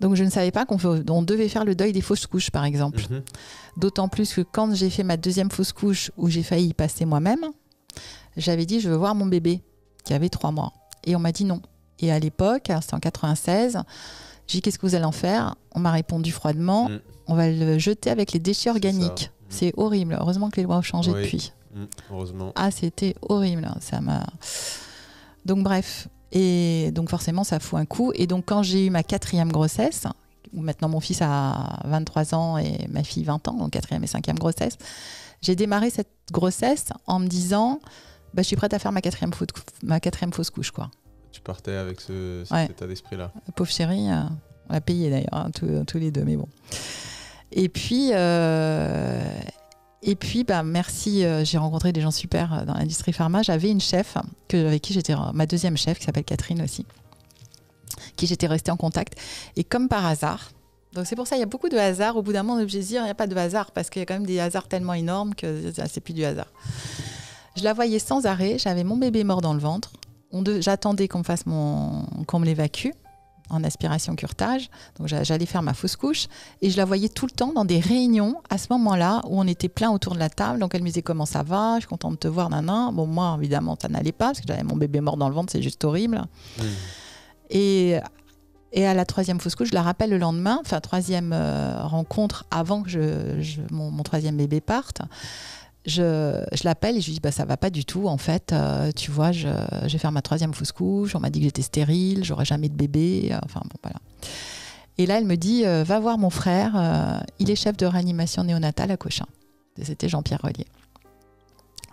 Donc je ne savais pas qu'on on devait faire le deuil des fausses couches, par exemple. Mhm. D'autant plus que quand j'ai fait ma deuxième fausse couche, où j'ai failli y passer moi-même, j'avais dit je veux voir mon bébé, qui avait trois mois. Et on m'a dit non. Et à l'époque, c'était en 96, j'ai dit qu'est-ce que vous allez en faire? On m'a répondu froidement, Mm. on va le jeter avec les déchets organiques. Mm. C'est horrible. Heureusement que les lois ont changé Oui. depuis. Mm, Heureusement. Ah, c'était horrible. Ça m'a. Donc bref. Et donc forcément, ça fout un coup. Et donc quand j'ai eu ma quatrième grossesse, où maintenant mon fils a 23 ans et ma fille 20 ans, donc quatrième et cinquième grossesse, j'ai démarré cette grossesse en me disant, bah, je suis prête à faire ma quatrième, faute- ma quatrième fausse couche, quoi. Tu partais avec ce, cet Ouais. état d'esprit-là. Pauvre chérie, euh, on l'a payé d'ailleurs, hein, tous, tous les deux, mais bon. Et puis, euh, et puis bah, merci, euh, j'ai rencontré des gens super euh, dans l'industrie pharma. J'avais une chef avec qui j'étais, ma deuxième chef, qui s'appelle Catherine aussi, qui j'étais restée en contact. Et comme par hasard, donc c'est pour ça il y a beaucoup de hasard. Au bout d'un moment, on est il n'y a pas de hasard, parce qu'il y a quand même des hasards tellement énormes que c'est plus du hasard. Je la voyais sans arrêt, j'avais mon bébé mort dans le ventre. J'attendais qu'on me fasse qu'on me l'évacue en aspiration curtage. Donc j'a- j'allais faire ma fausse couche et je la voyais tout le temps dans des réunions à ce moment-là où on était plein autour de la table. Donc elle me disait comment ça va, je suis contente de te voir, nana. Bon moi évidemment ça n'allait pas parce que j'avais mon bébé mort dans le ventre, c'est juste horrible. Mm. Et, et à la troisième fausse couche, je la rappelle le lendemain, enfin troisième euh, rencontre avant que je, je- mon, mon troisième bébé parte. Je, l'appelle et je lui dis bah ça va pas du tout en fait. Euh, tu vois je, vais faire ma troisième fausse couche. On m'a dit que j'étais stérile j'aurais jamais de bébé. Euh, enfin bon voilà. Et là elle me dit euh, va voir mon frère il est chef de réanimation néonatale à Cochin. C'était Jean-Pierre Relier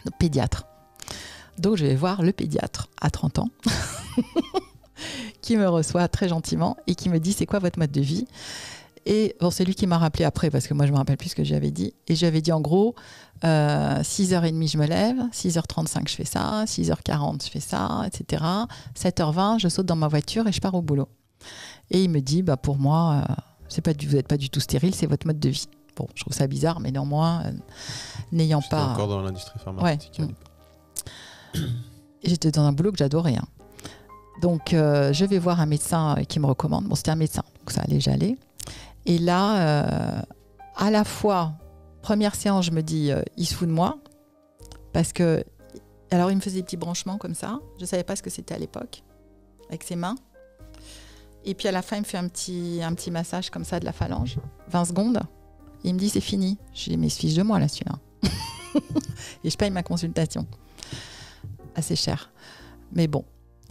donc, pédiatre. Donc je vais voir le pédiatre à 30 ans qui me reçoit très gentiment et qui me dit c'est quoi votre mode de vie? Et bon, c'est lui qui m'a rappelé après parce que moi je me rappelle plus ce que j'avais dit et j'avais dit en gros euh, 6h30 je me lève 6h35 je fais ça 6h40 je fais ça etc 7h20 je saute dans ma voiture et je pars au boulot et il me dit bah pour moi euh, c'est pas du, vous n'êtes pas du tout stérile c'est votre mode de vie bon je trouve ça bizarre mais néanmoins euh, n'ayant pas encore dans l'industrie pharmaceutique. Ouais. J'étais dans un boulot que j'adorais. hein. Donc, euh, je vais voir un médecin qui me recommande. Bon, c'était un médecin, donc ça allait, j'allais. Et là, euh, à la fois, première séance, je me dis, euh, il se fout de moi. Parce que. Alors, il me faisait des petits branchements comme ça. Je ne savais pas ce que c'était à l'époque, avec ses mains. Et puis à la fin, il me fait un petit, un petit massage comme ça de la phalange, 20 secondes. Il me dit, c'est fini. Je dis, mais il se fiche de moi là, celui-là. Et je paye ma consultation assez cher. Mais bon.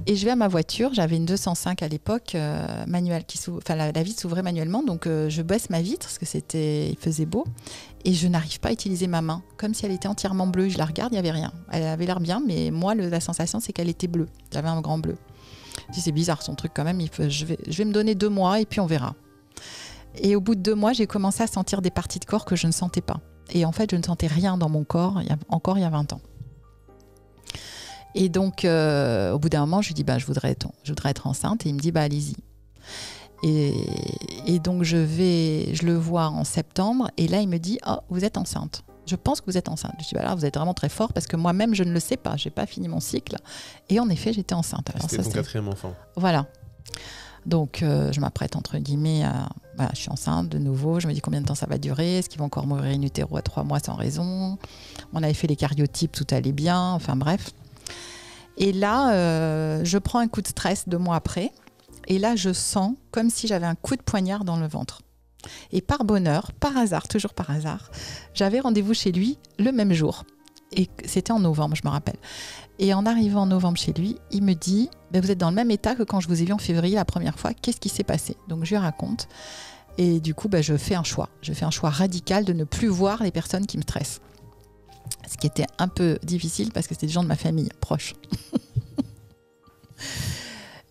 Et je vais à ma voiture, j'avais une 205 à l'époque, euh, manuelle, qui la, vitre s'ouvrait manuellement, donc euh, je baisse ma vitre parce que c'était, il faisait beau, et je n'arrive pas à utiliser ma main, comme si elle était entièrement bleue. Je la regarde, il y avait rien. Elle avait l'air bien, mais moi la sensation c'est qu'elle était bleue. J'avais un grand bleu. Je c'est bizarre son truc quand même. Je vais, me donner deux mois et puis on verra. Et au bout de deux mois, j'ai commencé à sentir des parties de corps que je ne sentais pas. Et en fait, je ne sentais rien dans mon corps encore il y a 20 ans. Et donc, euh, au bout d'un moment, je lui dis, bah, je, voudrais être, je voudrais être enceinte. Et il me dit, bah, allez-y. Et, et donc, je vais, je le vois en septembre. Et là, il me dit, oh, vous êtes enceinte. Je pense que vous êtes enceinte. Je dis, bah là, vous êtes vraiment très fort parce que moi-même, je ne le sais pas. Je n'ai pas fini mon cycle. Et en effet, j'étais enceinte. Alors, C'était ton quatrième enfant. voilà. Donc, euh, je m'apprête, entre guillemets, à. Voilà, je suis enceinte de nouveau. Je me dis combien de temps ça va durer. Est-ce qu'ils vont encore m'ouvrir une utero à trois mois sans raison? On avait fait les cariotypes, tout allait bien. Enfin, bref. Et là, euh, je prends un coup de stress deux mois après. Et là, je sens comme si j'avais un coup de poignard dans le ventre. Et par bonheur, par hasard, toujours par hasard, j'avais rendez-vous chez lui le même jour. Et c'était en novembre, je me rappelle. Et en arrivant en novembre chez lui, il me dit Ben, Vous êtes dans le même état que quand je vous ai vu en février la première fois. Qu'est-ce qui s'est passé? Donc je lui raconte. Et du coup, ben, je fais un choix. Je fais un choix radical de ne plus voir les personnes qui me stressent. Ce qui était un peu difficile parce que c'était des gens de ma famille proche.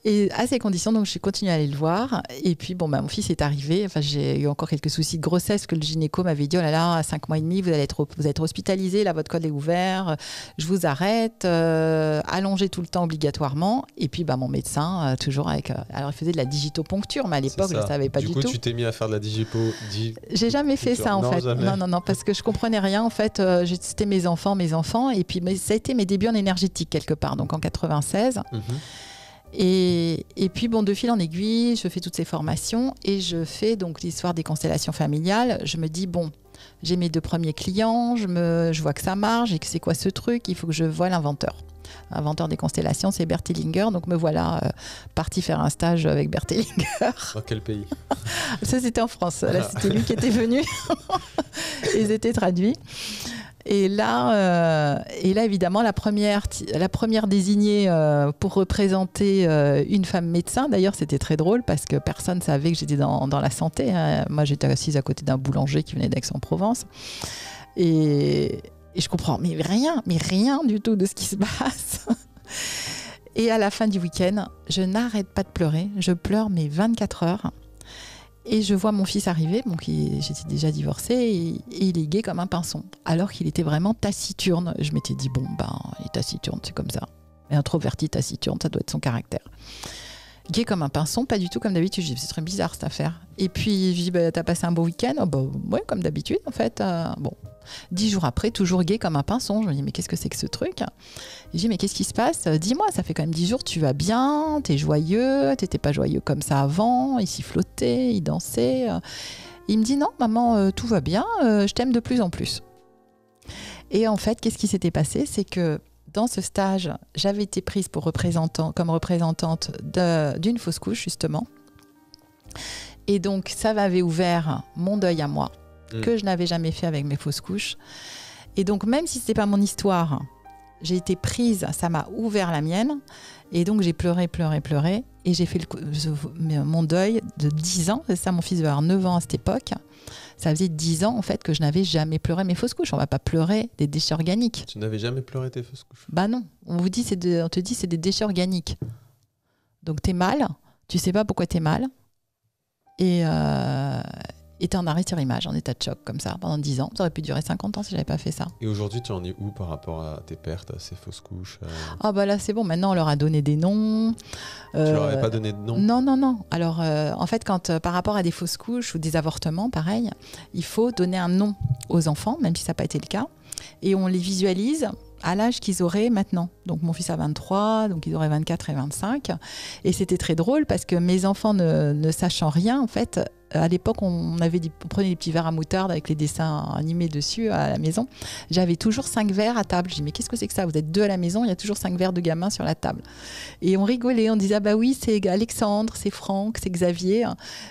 Et à ces conditions, donc, je suis continué à aller le voir. Et puis, bon, bah, mon fils est arrivé. Enfin, j'ai eu encore quelques soucis de grossesse que le gynéco m'avait dit, oh là là, à 5 mois et demi, vous allez être, vous êtes hospitalisé, là, votre col est ouvert, je vous arrête, euh, allongé tout le temps obligatoirement. Et puis, bah, mon médecin, euh, toujours avec... euh, alors, il faisait de la digitoponcture, mais à l'époque, je ne savais pas du, du coup, tout. tu t'es mis à faire de la digipo. di- J'ai jamais fait ça en Non, fait. jamais. Non, non, non, parce que je comprenais rien. En fait, euh, j'ai- c'était mes enfants, mes enfants. Et puis, mais ça a été mes débuts en énergétique quelque part, donc en 96. Mhm. Et, et, puis, bon, de fil en aiguille, je fais toutes ces formations et je fais donc l'histoire des constellations familiales. Je me dis, bon, j'ai mes deux premiers clients, je, me, je vois que ça marche et que c'est quoi ce truc, il faut que je voie l'inventeur. Inventeur des constellations, c'est Bert Hellinger. Donc me voilà euh, parti faire un stage avec Bert Hellinger. Dans quel pays? Ça, c'était en France. Là, c'était lui qui était venu. Ils étaient traduits. Et là, euh, et là, évidemment, la première, la première désignée euh, pour représenter euh, une femme médecin, d'ailleurs, c'était très drôle parce que personne ne savait que j'étais dans, la santé. Hein. Moi, j'étais assise à côté d'un boulanger qui venait d'Aix-en-Provence. Et, je comprends, mais rien, mais rien du tout de ce qui se passe. et à la fin du week-end, je n'arrête pas de pleurer. Je pleure mes 24 heures. Et je vois mon fils arriver, bon, j'étais déjà divorcée, et, il est gay comme un pinson, alors qu'il était vraiment taciturne. Je m'étais dit, bon, ben, il est taciturne, c'est comme ça. Introverti, taciturne, ça doit être son caractère. Gay comme un pinson, pas du tout comme d'habitude. Je dis, c'est très bizarre cette affaire. Et puis, je dis, bah, t'as passé un beau week-end? Oh, bah, comme d'habitude, en fait. Euh, bon, dix jours après, toujours gay comme un pinson. Je me dis, mais qu'est-ce que c'est que ce truc? Je dis, mais qu'est-ce qui se passe? Dis-moi, ça fait quand même dix jours, tu vas bien, t'es joyeux, t'étais pas joyeux comme ça avant? Il sifflotait, il dansait. Il me dit, non, maman, euh, tout va bien, euh, je t'aime de plus en plus. Et en fait, qu'est-ce qui s'était passé? C'est que dans ce stage, j'avais été prise pour représentant, comme représentante d'une fausse couche, justement. Et donc, ça m'avait ouvert mon deuil à moi, mm. que je n'avais jamais fait avec mes fausses couches. Et donc, même si ce n'était pas mon histoire, j'ai été prise, ça m'a ouvert la mienne. Et donc, j'ai pleuré, pleuré, pleuré. Et j'ai fait le, mon deuil de 10 ans. C'est ça, mon fils devait avoir 9 ans à cette époque ça faisait dix ans en fait que je n'avais jamais pleuré mes fausses couches. On va pas pleurer des déchets organiques. Tu n'avais jamais pleuré tes fausses couches? Bah non. On vous dit, c'est on te dit c'est des déchets organiques. Donc tu es mal, tu sais pas pourquoi tu es mal. Et, euh, et tu en arrêt sur image, en état de choc, comme ça, pendant 10 ans. Ça aurait pu durer 50 ans si j'avais pas fait ça. Et aujourd'hui, tu en es où par rapport à tes pertes, à ces fausses couches euh Ah, bah là, c'est bon. Maintenant, on leur a donné des noms. Tu leur avais pas donné de nom Non, non, non. Alors, euh, en fait, quand euh, par rapport à des fausses couches ou des avortements, pareil, il faut donner un nom aux enfants, même si ça n'a pas été le cas. Et on les visualise à l'âge qu'ils auraient maintenant. Donc mon fils a 23, donc ils auraient 24 et 25. Et c'était très drôle parce que mes enfants ne, ne sachant rien, en fait, à l'époque, on, avait prenait des petits verres à moutarde avec les dessins animés dessus à la maison. J'avais toujours cinq verres à table. Je dis mais qu'est-ce que c'est que ça? Vous êtes deux à la maison, il y a toujours cinq verres de gamins sur la table. Et on rigolait, on disait ah bah oui c'est Alexandre, c'est Franck, c'est Xavier.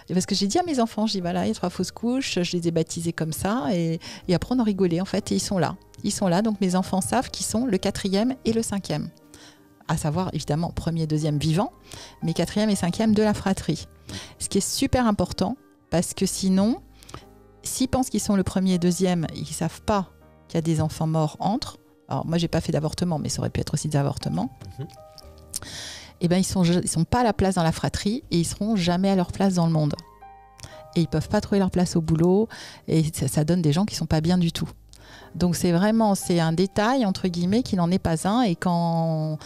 Et parce que j'ai dit à mes enfants, je dis voilà il y a trois fausses couches, je les ai baptisés comme ça et, et après on a rigolé en fait et ils sont là. Ils sont là donc mes enfants savent qu'ils sont le quatrième et le cinquième à savoir évidemment premier, deuxième vivant, mais quatrième et cinquième de la fratrie. Ce qui est super important, parce que sinon, s'ils pensent qu'ils sont le premier et deuxième ils ne savent pas qu'il y a des enfants morts entre, alors moi j'ai pas fait d'avortement, mais ça aurait pu être aussi des avortements, mhm. et eh ben ils sont, ils sont pas à la place dans la fratrie et ils seront jamais à leur place dans le monde. Et ils peuvent pas trouver leur place au boulot et ça, ça donne des gens qui sont pas bien du tout. Donc c'est vraiment c'est un détail entre guillemets qui n'en est pas un et quand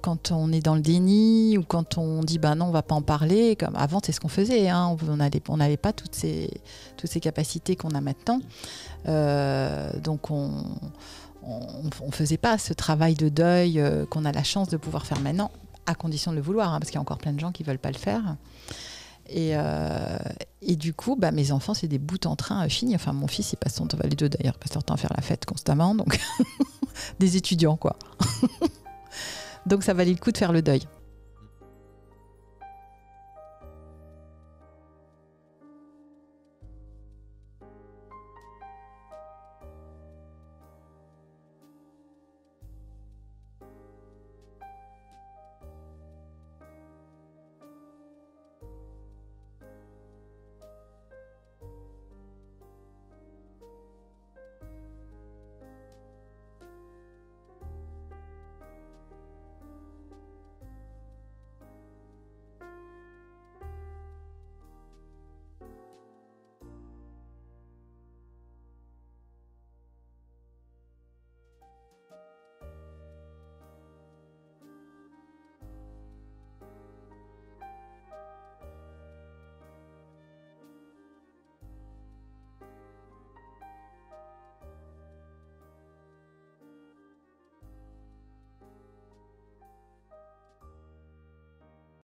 quand on est dans le déni ou quand on dit bah non on va pas en parler comme avant c'est ce qu'on faisait hein, on n'avait on pas toutes ces capacités qu'on a maintenant euh, donc on on, faisait pas ce travail de deuil euh, qu'on a la chance de pouvoir faire maintenant à condition de le vouloir hein, parce qu'il y a encore plein de gens qui veulent pas le faire et, du coup, bah, mes enfants, c'est des bouts en train finis. Enfin, mon fils, il passe son temps, les deux d'ailleurs, passe leur temps à faire la fête constamment. Donc, des étudiants, quoi. Donc ça valait le coup de faire le deuil.